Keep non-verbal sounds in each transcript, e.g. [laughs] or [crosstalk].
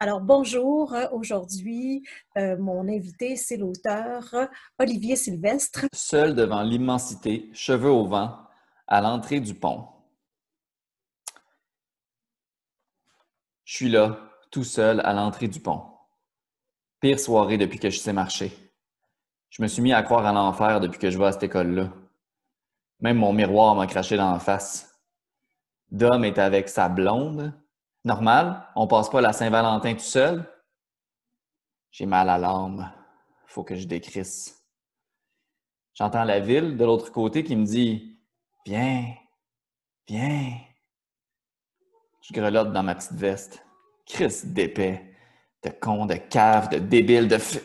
Alors, bonjour. Aujourd'hui, euh, mon invité, c'est l'auteur Olivier Sylvestre. Seul devant l'immensité, cheveux au vent, à l'entrée du pont. Je suis là, tout seul, à l'entrée du pont. Pire soirée depuis que je sais marcher. Je me suis mis à croire à l'enfer depuis que je vais à cette école-là. Même mon miroir m'a craché dans la face. Dom est avec sa blonde, Normal, on passe pas la Saint-Valentin tout seul. J'ai mal à l'âme. Faut que je décrisse. J'entends la ville de l'autre côté qui me dit Viens, viens. Je grelotte dans ma petite veste. Chris d'épais, de con, de cave, de débile, de f...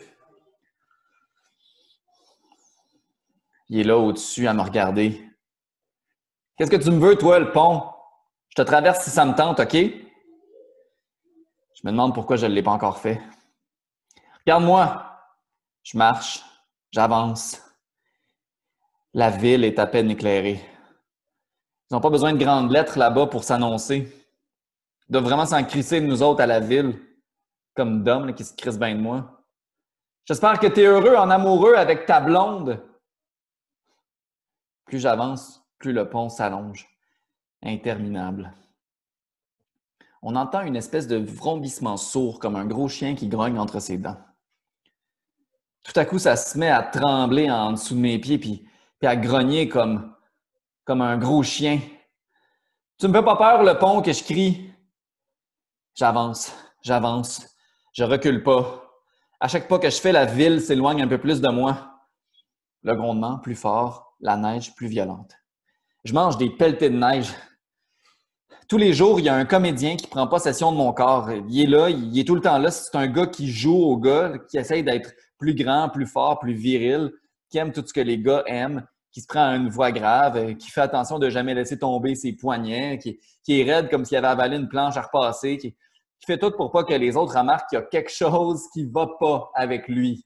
Il est là au-dessus à me regarder. Qu'est-ce que tu me veux, toi, le pont? Je te traverse si ça me tente, OK? Je me demande pourquoi je ne l'ai pas encore fait. Regarde-moi. Je marche, j'avance. La ville est à peine éclairée. Ils n'ont pas besoin de grandes lettres là-bas pour s'annoncer. Ils doivent vraiment s'en crisser de nous autres à la ville, comme d'hommes qui se crissent bien de moi. J'espère que tu es heureux en amoureux avec ta blonde. Plus j'avance, plus le pont s'allonge. Interminable on entend une espèce de vrombissement sourd comme un gros chien qui grogne entre ses dents. Tout à coup, ça se met à trembler en dessous de mes pieds puis, à grogner comme, comme un gros chien. Tu me fais pas peur, le pont, que je crie? J'avance, j'avance, je recule pas. À chaque pas que je fais, la ville s'éloigne un peu plus de moi. Le grondement plus fort, la neige plus violente. Je mange des pelletées de neige tous les jours, il y a un comédien qui prend possession de mon corps. Il est là, il est tout le temps là. C'est un gars qui joue au gars, qui essaye d'être plus grand, plus fort, plus viril, qui aime tout ce que les gars aiment, qui se prend une voix grave, qui fait attention de jamais laisser tomber ses poignets, qui, est raide comme s'il avait avalé une planche à repasser, qui, fait tout pour pas que les autres remarquent qu'il y a quelque chose qui va pas avec lui.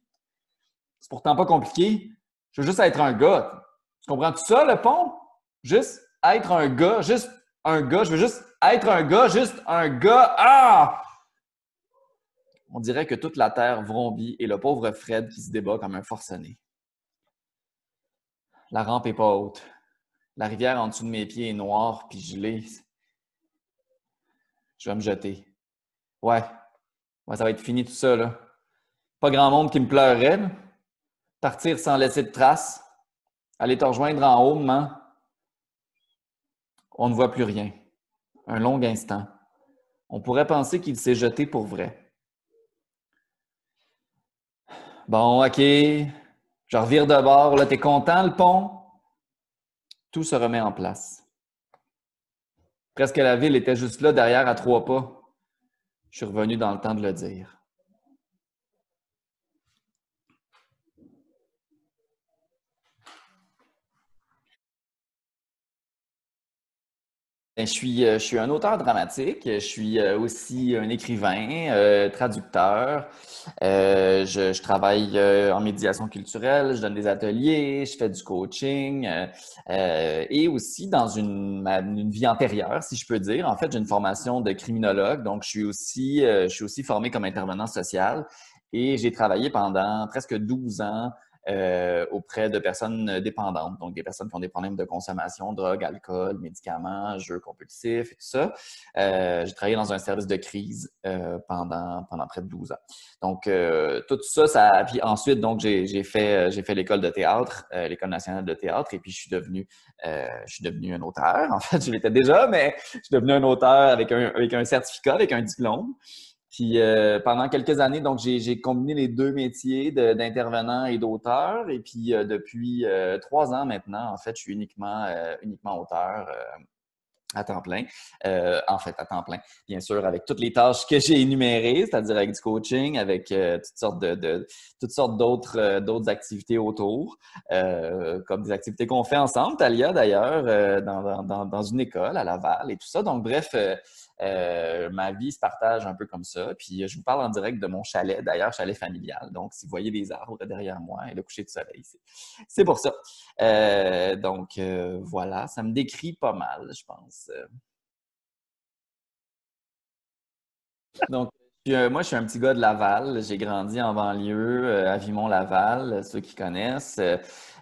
C'est pourtant pas compliqué. Je veux juste être un gars. Tu comprends tout ça, le pont? Juste être un gars, juste un gars, je veux juste être un gars, juste un gars. Ah! On dirait que toute la terre vrombit et le pauvre Fred qui se débat comme un forcené. La rampe est pas haute. La rivière en dessous de mes pieds est noire puis gelée. Je vais me jeter. Ouais. Ouais, ça va être fini tout ça, là. Pas grand monde qui me pleurait. Partir sans laisser de traces. Aller te rejoindre en haut, maman. On ne voit plus rien. Un long instant. On pourrait penser qu'il s'est jeté pour vrai. Bon, OK. Je revire de bord. Là, t'es content, le pont? Tout se remet en place. Presque la ville était juste là, derrière, à trois pas. Je suis revenu dans le temps de le dire. Ben, je suis, euh, je suis un auteur dramatique, je suis euh, aussi un écrivain, euh, traducteur. je, travaille en médiation culturelle, je donne des ateliers, je fais du coaching et aussi dans une, une, vie antérieure, si je peux dire. En fait, j'ai une formation de criminologue, donc je suis aussi, je suis aussi formé comme intervenant social et j'ai travaillé pendant presque 12 ans euh, auprès de personnes dépendantes, donc des personnes qui ont des problèmes de consommation, drogue, alcool, médicaments, jeux compulsifs et tout ça. Euh, j'ai travaillé dans un service de crise euh, pendant, pendant près de 12 ans. Donc, tout ça, ça. Puis ensuite, donc, j'ai fait, j'ai fait l'école de théâtre, l'école nationale de théâtre, et puis je suis devenu, je devenu un auteur. [laughs] En fait, je l'étais déjà, mais je suis devenu un auteur avec un, avec un certificat, avec un diplôme. Puis euh, pendant quelques années, donc j'ai combiné les deux métiers d'intervenant et d'auteur. Et puis euh, depuis euh, trois ans maintenant, en fait, je suis uniquement, uniquement auteur à temps plein. en fait, à temps plein, bien sûr, avec toutes les tâches que j'ai énumérées, c'est-à-dire avec du coaching, avec toutes sortes de, toutes sortes d'autres d'autres activités autour, comme des activités qu'on fait ensemble, Talia d'ailleurs, dans, dans, dans, une école à Laval et tout ça. Donc, bref, euh, ma vie se partage un peu comme ça. Puis je vous parle en direct de mon chalet, d'ailleurs, chalet familial. Donc, si vous voyez des arbres derrière moi et le coucher de soleil, c'est pour ça. Euh, donc, euh, voilà, ça me décrit pas mal, je pense. Donc, moi, je suis un petit gars de Laval. J'ai grandi en banlieue, à Vimont-Laval, ceux qui connaissent.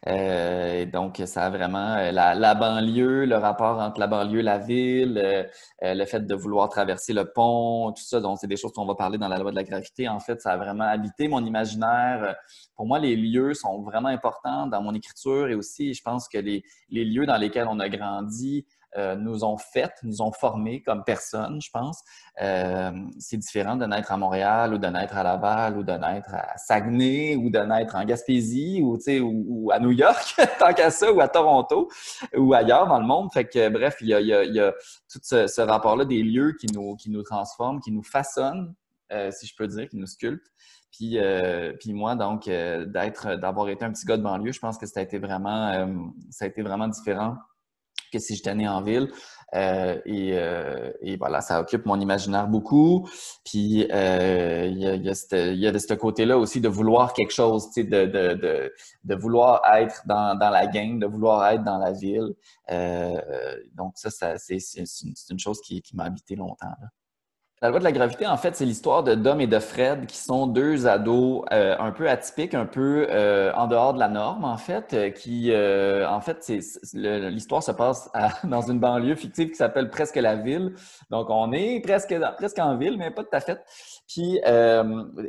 Euh, donc, ça a vraiment euh, la, banlieue, le rapport entre la banlieue et la ville, euh, le fait de vouloir traverser le pont, tout ça. Donc, c'est des choses qu'on va parler dans la loi de la gravité. En fait, ça a vraiment habité mon imaginaire. Pour moi, les lieux sont vraiment importants dans mon écriture et aussi, je pense que les lieux dans lesquels on a grandi, euh, nous ont fait, nous ont formés comme personnes, je pense. Euh, c'est différent de naître à Montréal ou de naître à Laval ou de naître à Saguenay ou de naître en Gaspésie ou, ou, à New York, [laughs] tant qu'à ça, ou à Toronto ou ailleurs dans le monde. Fait que, bref, il y a, tout ce, rapport-là des lieux qui nous, qui nous transforment, qui nous façonnent, euh, si je peux dire, qui nous sculptent. Puis, puis moi, donc, d'être, d'avoir été un petit gars de banlieue, je pense que ça a été vraiment, ça a été vraiment différent que si j'étais né en ville. Euh, euh, et, voilà, ça occupe mon imaginaire beaucoup. Puis euh, il y, a, il, y a de ce côté-là aussi de vouloir quelque chose, de, de, de, de, vouloir être dans, dans, la gang, de vouloir être dans la ville. donc ça, ça c'est une, une, chose qui, qui m'a habité longtemps. Là. La loi de la gravité, en fait, c'est l'histoire de Dom et de Fred, qui sont deux ados euh, un peu atypiques, un peu euh, en dehors de la norme, en fait, euh, qui, en fait, l'histoire se passe [laughs] dans une banlieue fictive qui s'appelle Presque la Ville. Donc, on est presque, presque en ville, mais pas tout à fait. Puis,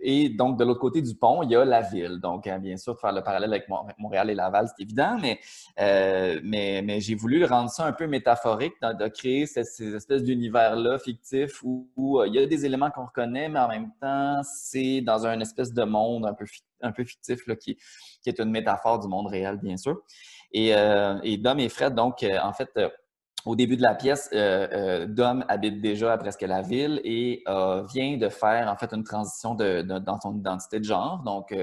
et donc, de l'autre côté du pont, il y a la ville. Donc, hein, bien sûr, faire le parallèle avec Montréal et Laval, c'est évident, mais, mais, mais j'ai voulu rendre ça un peu métaphorique, de, créer ces, espèces d'univers-là fictifs où il y a des éléments qu'on reconnaît, mais en même temps, c'est dans un espèce de monde un peu, un peu fictif là, qui, qui, est une métaphore du monde réel, bien sûr. Et, euh, et Dom et Fred, donc, euh, en fait, euh, au début de la pièce, euh, Dom habite déjà à presque la ville et vient de faire en fait une transition dans son identité de genre. Donc,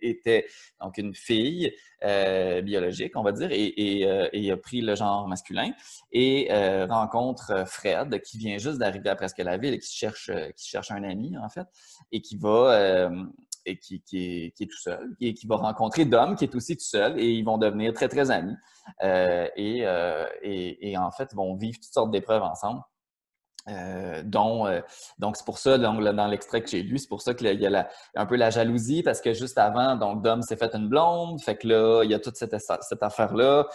était donc une fille biologique, on va dire, et, et, a pris le genre masculin et rencontre Fred qui vient juste d'arriver à presque la ville et qui cherche qui cherche un ami en fait et qui va et qui, est, tout seul, et qui va rencontrer Dom, qui est aussi tout seul, et ils vont devenir très, très amis. Euh, euh, et, en fait, ils vont vivre toutes sortes d'épreuves ensemble. Euh, donc c'est pour ça, donc, dans l'extrait que j'ai lu, c'est pour ça qu'il y a un peu la jalousie, parce que juste avant, donc Dom s'est fait une blonde, fait que là, il y a toute cette, affaire-là,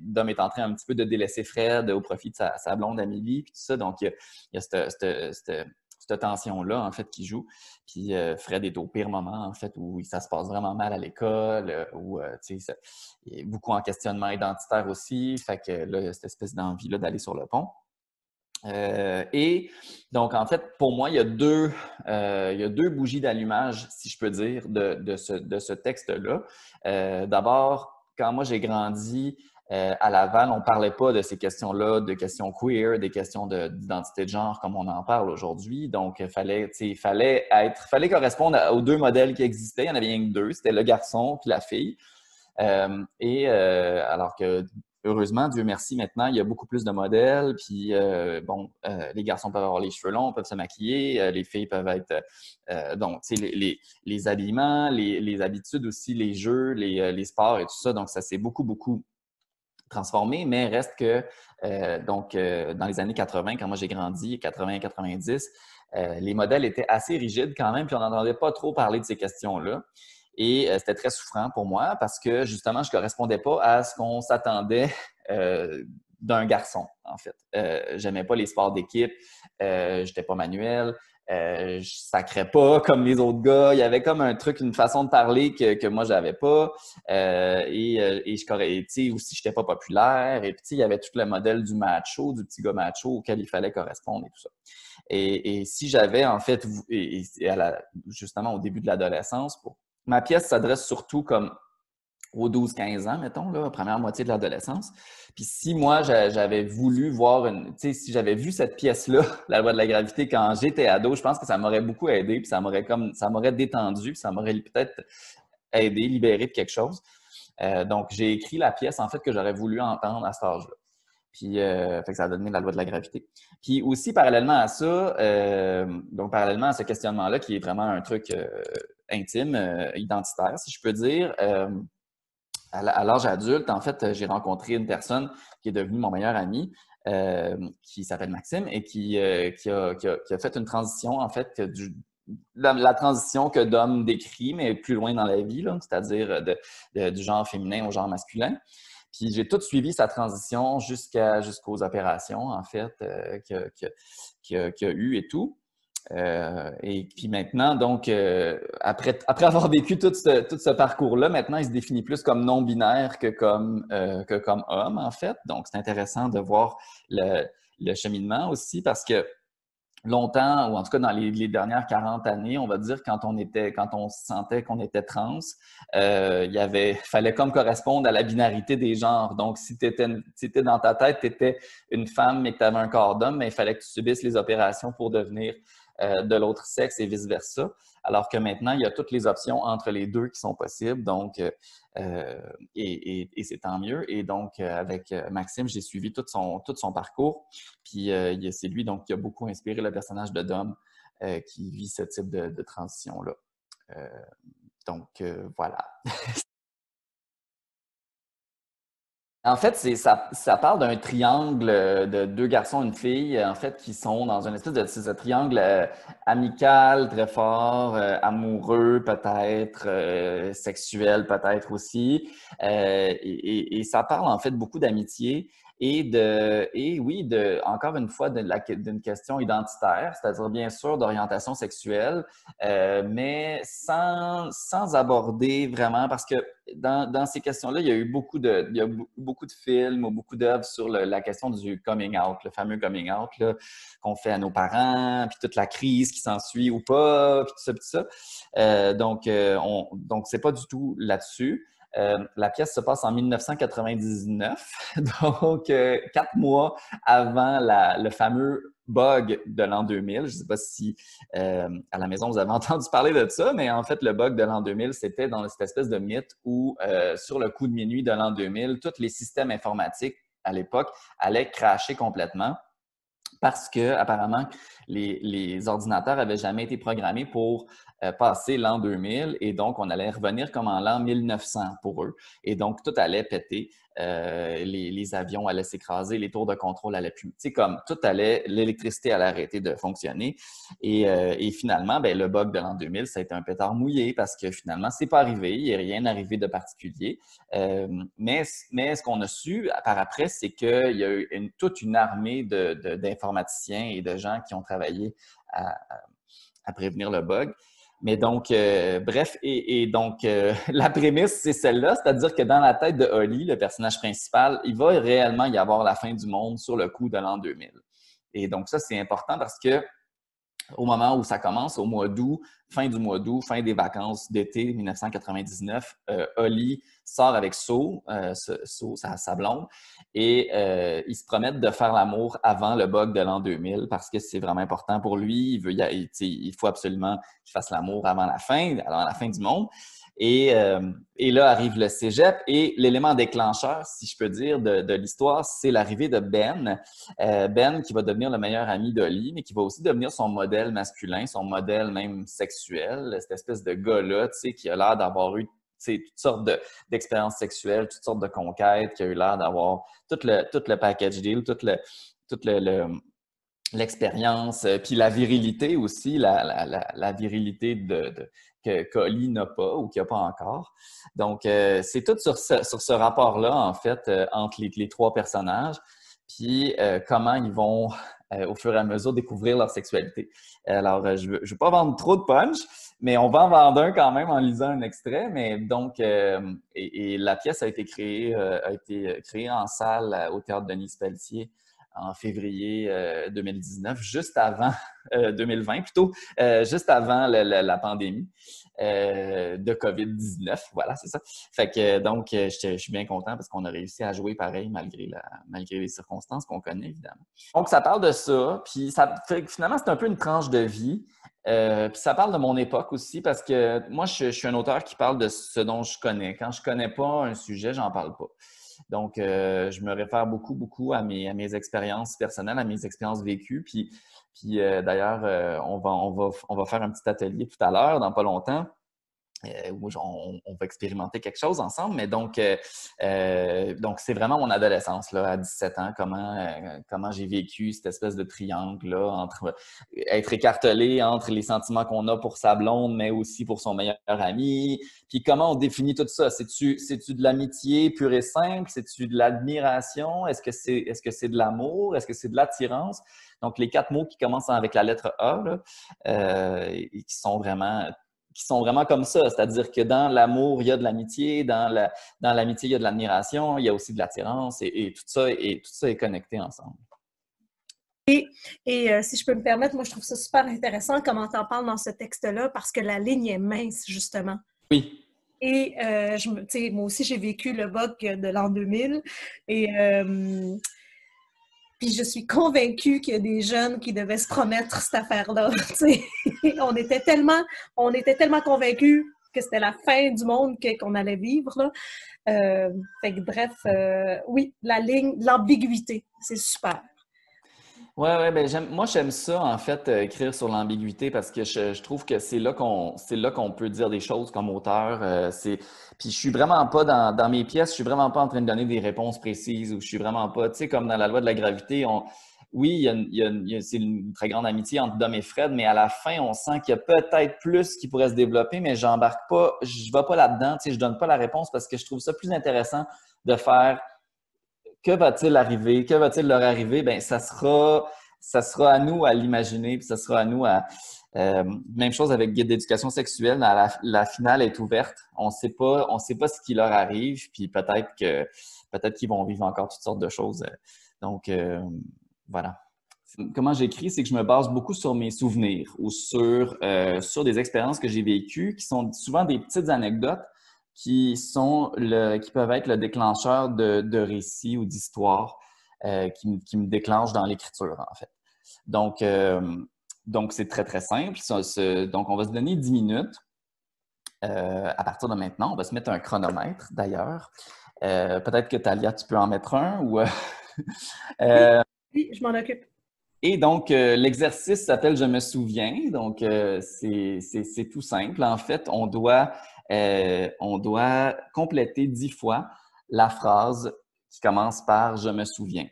Dom est en train un petit peu de délaisser Fred au profit de sa, blonde Amélie, puis tout ça, donc il y a, cette tension-là, en fait, qui joue. Puis euh, Fred est au pire moment, en fait, où ça se passe vraiment mal à l'école, euh, où, euh, tu sais, il y a beaucoup en questionnement identitaire aussi. Fait que là, cette espèce d'envie-là d'aller sur le pont. et donc, en fait, pour moi, il y a deux, il y a deux bougies d'allumage, si je peux dire, de ce, de ce texte-là. D'abord, quand moi j'ai grandi, euh, à Laval, on ne parlait pas de ces questions-là, de questions queer, des questions d'identité de, genre comme on en parle aujourd'hui. Donc, il fallait, fallait être, fallait correspondre aux deux modèles qui existaient. Il y en avait rien que deux, c'était le garçon puis la fille. Euh, et euh, alors que heureusement, Dieu merci, maintenant, il y a beaucoup plus de modèles. Puis, bon, les garçons peuvent avoir les cheveux longs, peuvent se maquiller, les filles peuvent être. donc, tu sais, les, les, habillements, les, les, habitudes aussi, les jeux, les, les sports et tout ça. Donc, ça s'est beaucoup, beaucoup transformé, mais reste que, euh, donc, euh, dans les années 80, quand moi j'ai grandi, 80-90, euh, les modèles étaient assez rigides quand même, puis on n'entendait pas trop parler de ces questions-là. Et c'était très souffrant pour moi parce que justement, je ne correspondais pas à ce qu'on s'attendait d'un garçon, en fait. J'aimais pas les sports d'équipe, je n'étais pas manuel, euh, je sacrais pas [laughs] comme les autres gars. Il y avait comme un truc, une façon de parler que, que moi, j'avais pas. Euh, et, euh, et je aussi, j'étais pas populaire. Et puis, il y avait tout le modèle du macho, du petit gars macho auquel il fallait correspondre et tout ça. Et, et si j'avais, en fait, et, justement au début de l'adolescence, ma pièce s'adresse surtout comme aux 12-15 ans, mettons, la première moitié de l'adolescence. Puis si moi, j'avais voulu voir une... Tu sais, si j'avais vu cette pièce-là, [laughs] La loi de la gravité, quand j'étais ado, je pense que ça m'aurait beaucoup aidé, puis ça m'aurait comme... ça m'aurait détendu, puis ça m'aurait peut-être aidé, libéré de quelque chose. Euh, donc, j'ai écrit la pièce, en fait, que j'aurais voulu entendre à cet âge-là. Puis, euh, que ça a donné la loi de la gravité. Puis aussi, parallèlement à ça, euh, donc parallèlement à ce questionnement-là, qui est vraiment un truc intime, identitaire, si je peux dire, à l'âge adulte, en fait, j'ai rencontré une personne qui est devenue mon meilleur ami, qui s'appelle Maxime et qui, qui, a, fait une transition, en fait, la, transition que Dom décrit, mais plus loin dans la vie, c'est-à-dire du genre féminin au genre masculin. Puis j'ai tout suivi sa transition jusqu'aux opérations, en fait, qu'il a, a, eu et tout. Euh, et puis maintenant, donc, euh, après, après avoir vécu tout ce, tout ce parcours-là, maintenant, il se définit plus comme non-binaire que comme, euh, que comme homme, en fait. Donc, c'est intéressant de voir le, le, cheminement aussi parce que longtemps, ou en tout cas dans les, dernières 40 années, on va dire, quand on était, quand on sentait qu'on était trans, il y avait, fallait comme correspondre à la binarité des genres. Donc, si tu étais, si étais dans ta tête, tu étais une femme mais que tu avais un corps d'homme, mais il fallait que tu subisses les opérations pour devenir euh, de l'autre sexe et vice-versa. Alors que maintenant, il y a toutes les options entre les deux qui sont possibles. Donc, euh, euh, et, c'est tant mieux. Et donc, avec Maxime, j'ai suivi tout son, parcours. Puis, c'est lui donc, qui a beaucoup inspiré le personnage de Dom qui vit ce type de, de transition-là. donc, voilà. [laughs] En fait, ça, ça parle d'un triangle euh, de deux garçons et une fille, en fait, qui sont dans une espèce de ce triangle euh, amical, très fort, euh, amoureux peut-être, sexuel peut-être aussi. Et, et, ça parle en fait beaucoup d'amitié et de et oui de encore une fois d'une question identitaire, c'est-à-dire bien sûr d'orientation sexuelle, euh, mais sans, sans aborder vraiment parce que dans, dans ces questions-là, il y a eu beaucoup de il y a beaucoup de films ou beaucoup d'œuvres sur la question du coming out, le fameux coming out qu'on fait à nos parents, puis toute la crise qui s'ensuit ou pas, puis tout ça, tout ça. Euh, donc euh, on, donc c'est pas du tout là-dessus. Euh, la pièce se passe en 1999, [laughs] donc euh, quatre mois avant le fameux bug de l'an 2000. Je ne sais pas si euh, à la maison vous avez [laughs] entendu parler de ça, mais en fait, le bug de l'an 2000, c'était dans cette espèce de mythe où, sur le coup de minuit de l'an 2000, tous les systèmes informatiques à l'époque allaient cracher complètement parce que apparemment les, ordinateurs n'avaient jamais été programmés pour euh, passer l'an 2000 et donc on allait revenir comme en l'an 1900 pour eux. Et donc tout allait péter. Euh, les, avions allaient s'écraser, les tours de contrôle allaient plus. Tu sais, comme tout allait, l'électricité allait arrêter de fonctionner. Et, euh, finalement, ben, le bug de l'an 2000, ça a été un pétard mouillé parce que finalement, c'est pas arrivé. Il n'y a rien arrivé de particulier. mais, mais ce qu'on a su par après, c'est qu'il y a eu une, toute une armée d'informaticiens de, et de gens qui ont travaillé à, à prévenir le bug. Mais donc, euh, bref, et, donc, euh, [laughs] la prémisse, c'est celle-là, c'est-à-dire que dans la tête de Holly, le personnage principal, il va réellement y avoir la fin du monde sur le coup de l'an 2000. Et donc, ça, c'est important parce que au moment où ça commence, au mois d'août, fin du mois d'août, fin des vacances d'été 1999, euh, Oli sort avec So, euh, sa, blonde, et euh, ils se promettent de faire l'amour avant le bug de l'an 2000 parce que c'est vraiment important pour lui. Il, veut, il faut absolument qu'il fasse l'amour avant la fin, avant la fin du monde. Euh, et, là arrive le cégep et l'élément déclencheur, si je peux dire, de, l'histoire, c'est l'arrivée de Ben. Euh, ben qui va devenir le meilleur ami d'Oli, mais qui va aussi devenir son modèle masculin, son modèle même sexuel, cette espèce de gars-là, tu sais, qui a l'air d'avoir eu toutes sortes d'expériences sexuelles, toutes sortes de conquêtes, qui a eu l'air d'avoir tout le, tout le package deal, tout le, le, l'expérience, euh, puis la virilité aussi, la, virilité de, que Collie n'a pas ou qu'il n'y a pas encore. Donc, euh, c'est tout sur ce, sur ce rapport-là, en fait, euh, entre les, trois personnages, puis euh, comment ils vont, au fur et à mesure, découvrir leur sexualité. Alors, je ne veux, pas vendre trop de punch, mais on va en vendre un quand même en lisant un extrait. Mais donc, et, la pièce a été créée, a été créée en salle au Théâtre Denis Pelletier en février 2019, euh, juste avant 2020 [laughs] euh, plutôt, euh, juste avant la, pandémie de COVID-19. Voilà, c'est ça. Fait que donc, je, suis bien content parce qu'on a réussi à jouer pareil malgré, les circonstances qu'on connaît, évidemment. Donc, ça parle de ça. Puis ça, finalement, c'est un peu une tranche de vie. puis ça parle de mon époque aussi parce que moi, je, je, suis un auteur qui parle de ce dont je connais. Quand je connais pas un sujet, j'en parle pas. Donc, euh, je me réfère beaucoup, beaucoup à mes, à mes expériences personnelles, à mes expériences vécues. Puis, puis euh, d'ailleurs, euh, on, va, on, va, on va faire un petit atelier tout à l'heure, dans pas longtemps, où on, va expérimenter quelque chose ensemble. Mais donc, euh, euh, donc c'est vraiment mon adolescence là, à 17 ans, comment, comment j'ai vécu cette espèce de triangle-là entre être écartelé entre les sentiments qu'on a pour sa blonde, mais aussi pour son meilleur ami. Puis comment on définit tout ça? C'est-tu, de l'amitié pure et simple? C'est-tu de l'admiration? Est-ce que c'est, est-ce que de l'amour? Est-ce que c'est de l'attirance? Donc, les quatre mots qui commencent avec la lettre A, là, qui sont vraiment qui sont vraiment comme ça. C'est-à-dire que dans l'amour, il y a de l'amitié, dans l'amitié, il y a de l'admiration, il y a aussi de l'attirance et, tout, ça, et tout ça est connecté ensemble. Et, et euh, si je peux me permettre, moi, je trouve ça super intéressant comment tu en parles dans ce texte-là parce que la ligne est mince, justement. Oui. Et euh, je, moi aussi, j'ai vécu le bug de l'an 2000. Et euh, puis je suis convaincue qu'il y a des jeunes qui devaient se promettre cette affaire-là. [laughs] [laughs] on était tellement, on était tellement convaincus que c'était la fin du monde qu'on allait vivre. Euh, fait que, bref, euh, oui, la ligne, l'ambiguïté, c'est super. Oui, ouais, ben moi j'aime ça en fait euh, écrire sur l'ambiguïté parce que je, trouve que c'est là qu'on là peut dire des choses comme auteur. C'est puis je suis vraiment pas dans, dans mes pièces, je suis vraiment pas en train de donner des réponses précises ou je suis vraiment pas, tu sais comme dans la loi de la gravité, on oui, c'est une très grande amitié entre Dom et Fred, mais à la fin, on sent qu'il y a peut-être plus qui pourrait se développer, mais j'embarque pas, je vais pas là-dedans, je donne pas la réponse parce que je trouve ça plus intéressant de faire que va-t-il arriver? Que va-t-il leur arriver? Ben, ça sera, ça sera à nous à l'imaginer, puis ça sera à nous à. Euh, même chose avec guide d'éducation sexuelle. La, finale est ouverte. On sait pas, on sait pas ce qui leur arrive, puis peut-être que peut-être qu'ils vont vivre encore toutes sortes de choses. Donc euh, voilà. Comment j'écris, c'est que je me base beaucoup sur mes souvenirs ou sur, euh, sur des expériences que j'ai vécues, qui sont souvent des petites anecdotes qui sont le, qui peuvent être le déclencheur de, de récits ou d'histoires euh, qui, qui, me déclenchent dans l'écriture, en fait. Donc, euh, donc c'est très, très simple. donc, on va se donner 10 minutes. À partir de maintenant, on va se mettre un chronomètre, d'ailleurs. Peut-être que Talia, tu peux en mettre un ou... [laughs] oui, je m'en occupe. Et donc, l'exercice s'appelle Je me souviens. Donc, c'est tout simple. En fait, on doit euh, on doit compléter dix fois la phrase qui commence par Je me souviens.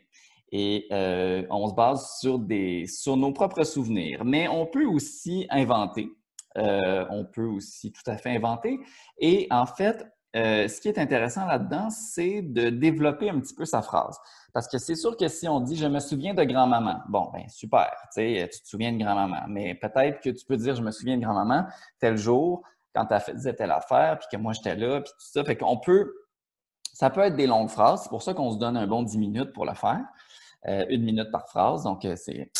Et euh, on se base sur, des, sur nos propres souvenirs. Mais on peut aussi inventer. Euh, on peut aussi tout à fait inventer. Et en fait, ce qui est intéressant là-dedans, c'est de développer un petit peu sa phrase. Parce que c'est sûr que si on dit je me souviens de grand-maman, bon, ben super, tu te souviens de grand-maman. Mais peut-être que tu peux dire je me souviens de grand-maman tel jour, quand tu as telle affaire, puis que moi j'étais là, puis tout ça. Fait qu'on peut, ça peut être des longues phrases. C'est pour ça qu'on se donne un bon 10 minutes pour le faire. Euh, une minute par phrase. Donc, euh, c'est.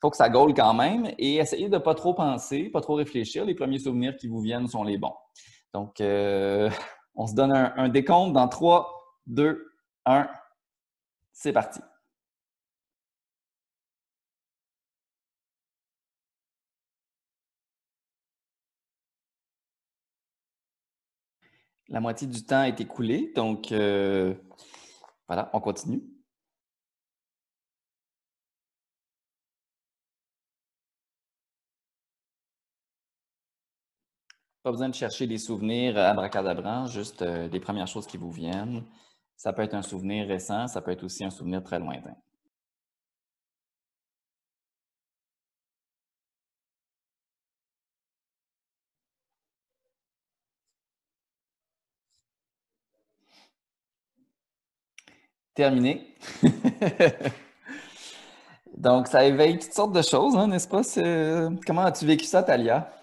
faut que ça gaule quand même et essayez de ne pas trop penser, pas trop réfléchir. Les premiers souvenirs qui vous viennent sont les bons. Donc, euh, [laughs] on se donne un, décompte dans 3, 2, 1. C'est parti. La moitié du temps est écoulé, donc euh, voilà, on continue. Pas besoin de chercher des souvenirs abracadabra, juste euh, les premières choses qui vous viennent. Ça peut être un souvenir récent, ça peut être aussi un souvenir très lointain. Terminé. [laughs] Donc, ça éveille toutes sortes de choses, hein, n'est-ce pas? Comment as-tu vécu ça, Talia?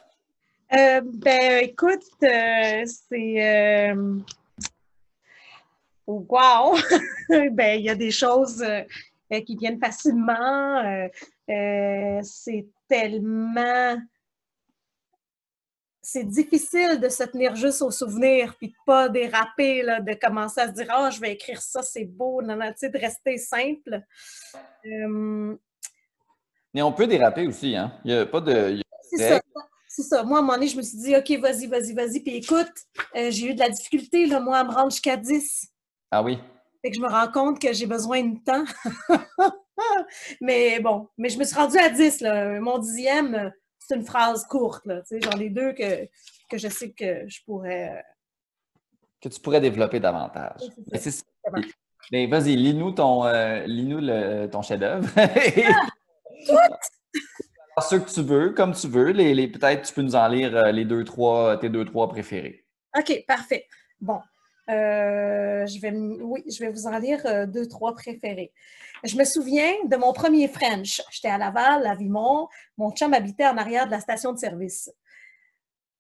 Euh, ben, écoute, euh, c'est. Euh, wow! [laughs] ben, il y a des choses qui viennent facilement. c'est tellement c'est difficile de se tenir juste au souvenir puis de pas déraper, là, de commencer à se dire Ah, je vais écrire ça, c'est beau, non, non, de rester simple. Mais on peut déraper aussi, hein? Il n'y a pas de. C'est ça. C'est ça. Moi, à un moment donné, je me suis dit, OK, vas-y, vas-y, vas-y. Puis écoute, euh, j'ai eu de la difficulté, là, moi, à me rendre jusqu'à 10. Ah oui? Fait que je me rends compte que j'ai besoin de temps. [laughs] mais bon, mais je me suis rendue à 10, là. Mon dixième, c'est une phrase courte. Là, tu sais, j'en ai deux que, que je sais que je pourrais. Que tu pourrais développer davantage. Oui, c'est Mais ça. c'est- Ça marche. Mais vas-y, lis-nous ton, euh, lis-nous le- ton chef-d'œuvre. [laughs] Ceux que tu veux, comme tu veux. Les, les- peut-être tu peux nous en lire euh, les deux, trois, tes deux, trois préférés. OK, parfait. Bon. Euh, je vais, oui, je vais vous en lire euh, deux, trois préférés. Je me souviens de mon premier French. J'étais à Laval, à Vimont. Mon chum habitait en arrière de la station de service.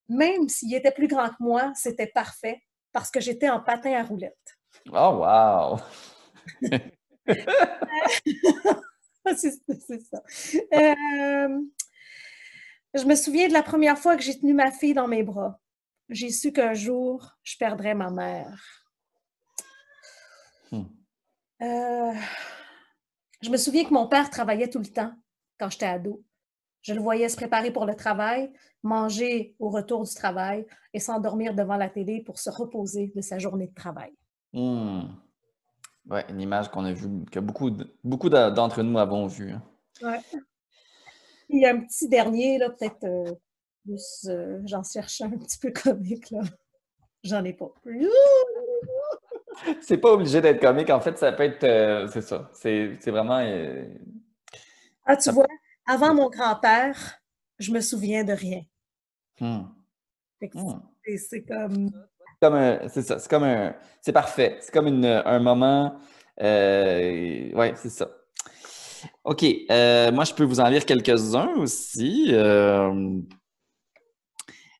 Même s'il était plus grand que moi, c'était parfait parce que j'étais en patin à roulettes. Oh, wow! [laughs] [laughs] [laughs] c'est c'est ça. Euh, je me souviens de la première fois que j'ai tenu ma fille dans mes bras. J'ai su qu'un jour, je perdrais ma mère. Hmm. Euh, je me souviens que mon père travaillait tout le temps quand j'étais ado. Je le voyais se préparer pour le travail, manger au retour du travail et s'endormir devant la télé pour se reposer de sa journée de travail. Hmm. Ouais, une image qu'on a vue, que beaucoup, beaucoup de- d'entre nous avons vue. hein. Ouais. Il y a un petit dernier, là, peut-être euh, plus, euh, j'en cherche un petit peu comique, là. J'en ai pas. C'est pas obligé d'être comique. En fait, ça peut être. euh, c'est ça. C'est c'est vraiment. Ah, tu vois, avant mon grand-père, je me souviens de rien. hmm, Hmm. c'est- comme. c'est ça, c'est comme un, c'est parfait. C'est comme une- un moment, euh, ouais, c'est ça. OK, euh, moi je peux vous en lire quelques-uns aussi. Euh,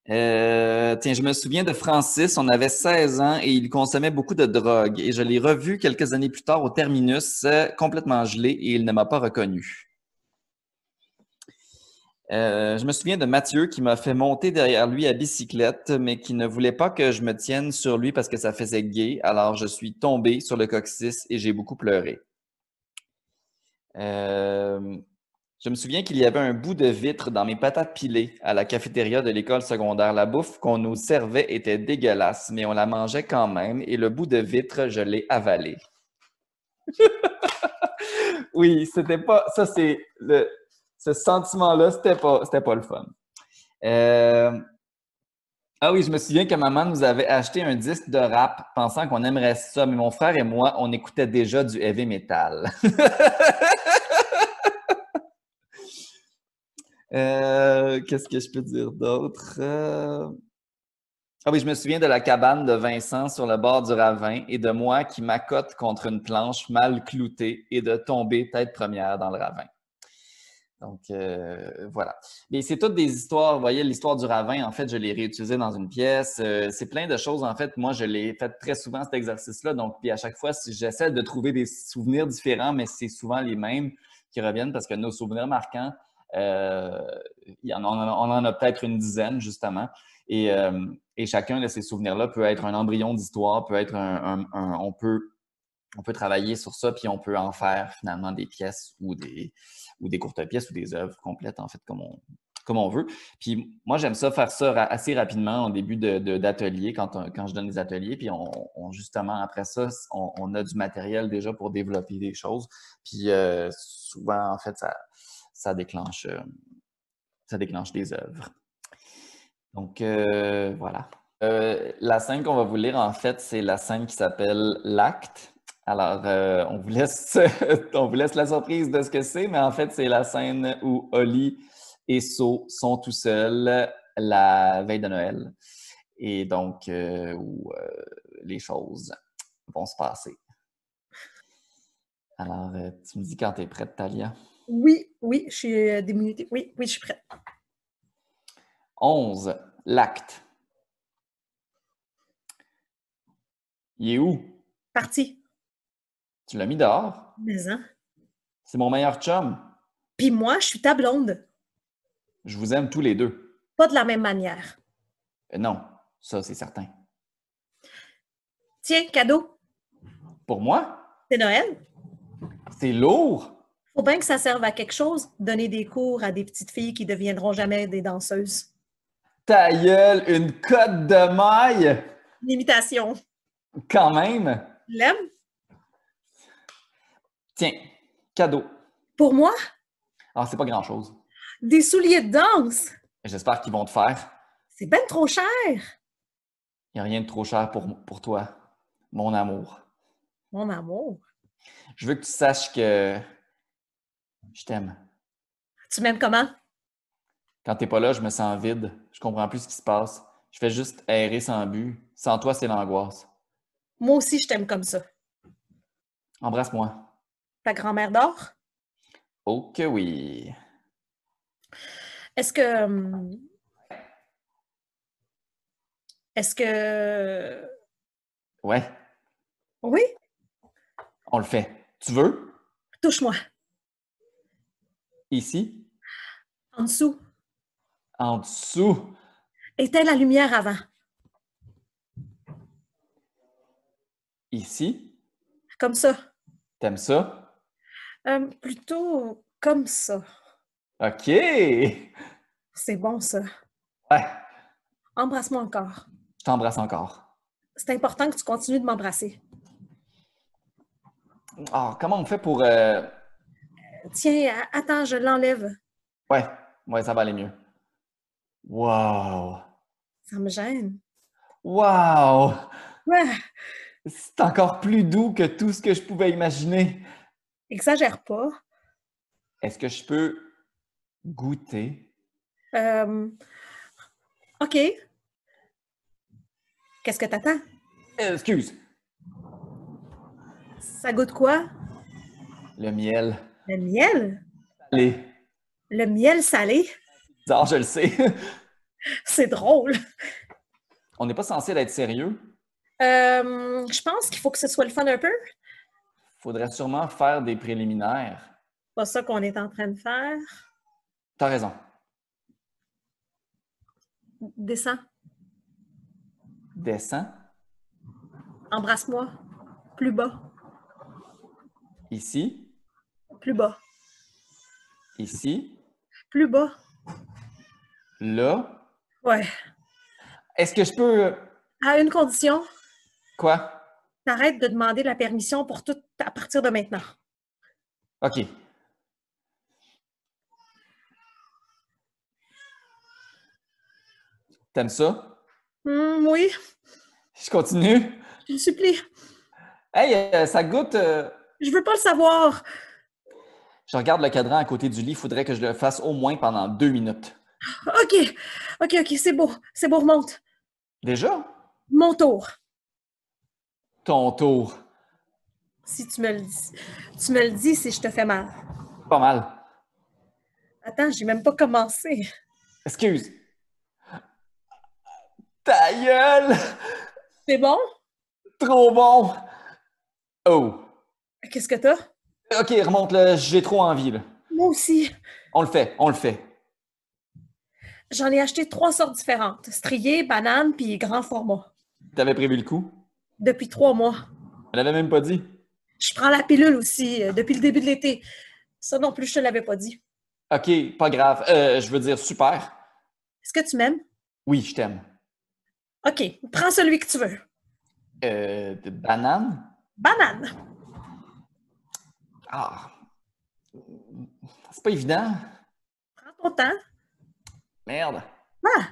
euh, tiens, je me souviens de Francis, on avait 16 ans et il consommait beaucoup de drogue. Et je l'ai revu quelques années plus tard au terminus, complètement gelé, et il ne m'a pas reconnu. Euh, je me souviens de Mathieu qui m'a fait monter derrière lui à bicyclette, mais qui ne voulait pas que je me tienne sur lui parce que ça faisait gay. Alors je suis tombé sur le coccyx et j'ai beaucoup pleuré. Euh, je me souviens qu'il y avait un bout de vitre dans mes patates pilées à la cafétéria de l'école secondaire. La bouffe qu'on nous servait était dégueulasse, mais on la mangeait quand même et le bout de vitre, je l'ai avalé. [laughs] oui, c'était pas. Ça, c'est le. Ce sentiment-là, c'était pas, pas le fun. Euh, Ah oui, je me souviens que maman nous avait acheté un disque de rap pensant qu'on aimerait ça, mais mon frère et moi, on écoutait déjà du heavy metal. [laughs] Euh, Qu'est-ce que je peux dire d'autre? Ah oui, je me souviens de la cabane de Vincent sur le bord du ravin et de moi qui m'accote contre une planche mal cloutée et de tomber tête première dans le ravin. Donc, euh, voilà. Mais c'est toutes des histoires. Vous voyez, l'histoire du ravin, en fait, je l'ai réutilisée dans une pièce. Euh, c'est plein de choses. En fait, moi, je l'ai fait très souvent, cet exercice-là. Donc, puis à chaque fois, j'essaie de trouver des souvenirs différents, mais c'est souvent les mêmes qui reviennent parce que nos souvenirs marquants, euh, on en a peut-être une dizaine, justement. Et, euh, et chacun de ces souvenirs-là peut être un embryon d'histoire, peut être un, un- un- on peut on peut travailler sur ça, puis on peut en faire finalement des pièces ou des, ou des courtes pièces ou des œuvres complètes, en fait, comme on, comme on veut. Puis moi, j'aime ça faire ça assez rapidement au début de- de- d'atelier, quand, quand je donne des ateliers. Puis on, justement, après ça, on, a du matériel déjà pour développer des choses. Puis euh, souvent, en fait, ça, ça, déclenche, euh, ça déclenche des œuvres. Donc, euh, voilà. La scène qu'on va vous lire, en fait, c'est la scène qui s'appelle L'acte. Alors, euh, on, vous laisse, [laughs] on vous laisse la surprise de ce que c'est, mais en fait, c'est la scène où Oli et So sont tout seuls la veille de Noël. Et donc, euh, où euh, les choses vont se passer. Alors, tu me dis quand tu es prête, Talia? Oui, oui, je suis déminutée. Oui, oui, je suis prête. 11. L'acte. Il est où? Parti. Tu l'as mis dehors? Mais hein? C'est mon meilleur chum. Puis moi, je suis ta blonde. Je vous aime tous les deux. Pas de la même manière. Euh, non, ça, c'est certain. Tiens, cadeau. Pour moi, C'est Noël. c'est lourd. Faut bien que ça serve à quelque chose, donner des cours à des petites filles qui deviendront jamais des danseuses. Ta gueule, une cote de maille, Une imitation. quand même. L'aime? Tiens, cadeau. Pour moi? Ah, c'est pas grand-chose. Des souliers de danse! J'espère qu'ils vont te faire. C'est ben trop cher! Il n'y a rien de trop cher pour, pour toi, mon amour. Mon amour. Je veux que tu saches que je t'aime. Tu m'aimes comment? Quand t'es pas là, je me sens vide. Je comprends plus ce qui se passe. Je fais juste errer sans but. Sans toi, c'est l'angoisse. Moi aussi, je t'aime comme ça. Embrasse-moi. Ta grand-mère dort? Oh que oui. Est-ce que. hum, Est-ce que. Ouais, Oui? on le fait. Tu veux? Touche-moi. Ici? En dessous. En dessous? Éteins la lumière avant. Ici? Comme ça. T'aimes ça? Euh, plutôt comme ça. OK! Ouais, C'est bon, ça. Embrasse-moi encore. je t'embrasse encore. C'est important que tu continues de m'embrasser. Ah, comment on fait pour... euh, Tiens, attends, je l'enlève. Ouais, ouais, ça va aller mieux. Wow! Ça me gêne. Wow! Ouais, C'est encore plus doux que tout ce que je pouvais imaginer. Exagère pas. Est-ce que je peux goûter? Euh, OK. Qu'est-ce que t'attends? Euh, excuse, Ça goûte quoi? le miel. Le miel? Allez, Le miel salé? bizarre, je le sais. [laughs] C'est drôle. On n'est pas censé être sérieux. Euh, je pense qu'il faut que ce soit le fun un peu. Faudrait sûrement faire des préliminaires. Pas ça qu'on est en train de faire. T'as raison. Descends. Descends. Embrasse-moi. Plus bas. Ici. Plus bas. Ici. Plus bas. Là. Ouais. Est-ce que je peux... À une condition, Quoi? T'arrêtes de demander la permission pour tout à partir de maintenant. OK. T'aimes ça? Hum, oui, Je continue? je te supplie. Hey, euh, ça goûte... euh, Je veux pas le savoir. Je regarde le cadran à côté du lit. Il faudrait que je le fasse au moins pendant deux minutes. OK. OK, OK, c'est beau. C'est beau, remonte. Déjà? Mon tour. Ton tour. Si tu me le dis. Tu me le dis si je te fais mal. Pas mal. Attends, j'ai même pas commencé. Excuse. Ta gueule! C'est bon? Trop bon! Oh. Qu'est-ce que t'as? OK, remonte là. J'ai trop envie, là. Moi aussi. On le fait, on le fait. J'en ai acheté trois sortes différentes. Strié, banane, puis grand format. T'avais prévu le coup? Depuis trois mois. Elle avait même pas dit. Je prends la pilule aussi euh, depuis le début de l'été. Ça non plus, je te l'avais pas dit. OK, pas grave. Euh, je veux dire, super. Est-ce que tu m'aimes? Oui, je t'aime. OK, prends celui que tu veux. Euh, de banane? Banane. Ah. C'est pas évident. Prends ton temps. Merde. Ah,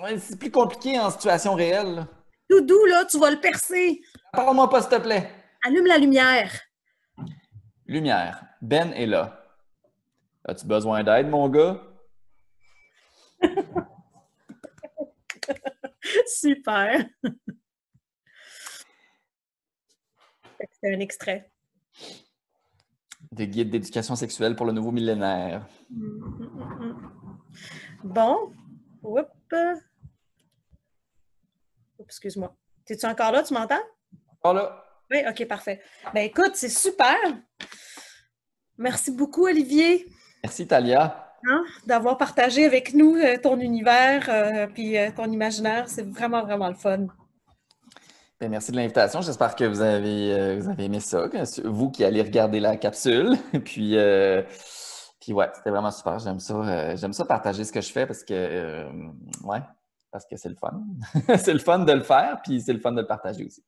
Ouais, c'est plus compliqué en situation réelle. là. Doudou, là, tu vas le percer. Parle-moi pas, s'il te plaît. Allume la lumière. Lumière. Ben est là. As-tu besoin d'aide, mon gars? [laughs] Super. C'est un extrait. Des guides d'éducation sexuelle pour le nouveau millénaire. Mm, mm, mm, mm. Bon. Oups. Excuse-moi. T'es-tu encore là? Tu m'entends? Oh là. Oui, OK, parfait. Ben écoute, c'est super. Merci beaucoup, Olivier, Merci, Talia. hein, d'avoir partagé avec nous euh, ton univers euh, puis euh, ton imaginaire. C'est vraiment, vraiment le fun. Ben, merci de l'invitation. J'espère que vous avez, euh, vous avez aimé ça. Vous qui allez regarder la capsule. [laughs] puis, euh, puis ouais, c'était vraiment super. J'aime ça. j'aime ça partager ce que je fais parce que, ouais, parce que c'est le fun. [laughs] c'est le fun de le faire, puis c'est le fun de le partager aussi.